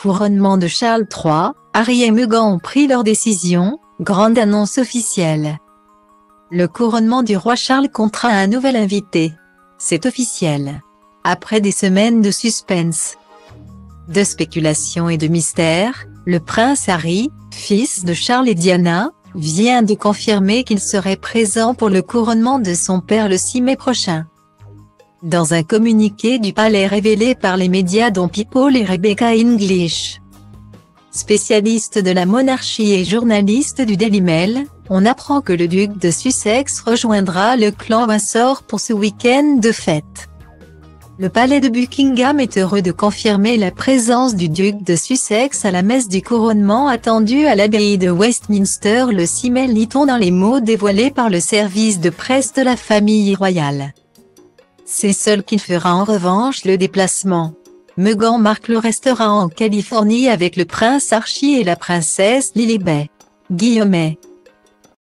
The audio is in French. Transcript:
Couronnement de Charles III, Harry et Meghan ont pris leur décision, grande annonce officielle. Le couronnement du roi Charles contraint un nouvel invité. C'est officiel. Après des semaines de suspense, de spéculation et de mystère, le prince Harry, fils de Charles et Diana, vient de confirmer qu'il serait présent pour le couronnement de son père le 6 mai prochain. Dans un communiqué du palais révélé par les médias dont People et Rebecca English, spécialiste de la monarchie et journaliste du Daily Mail, on apprend que le duc de Sussex rejoindra le clan Windsor pour ce week-end de fête. Le palais de Buckingham est heureux de confirmer la présence du duc de Sussex à la messe du couronnement attendue à l'abbaye de Westminster le 6 mai lit-on dans les mots dévoilés par le service de presse de la famille royale. C'est seul qu'il fera en revanche le déplacement. Meghan Markle restera en Californie avec le prince Archie et la princesse Lilibet. Guillaumet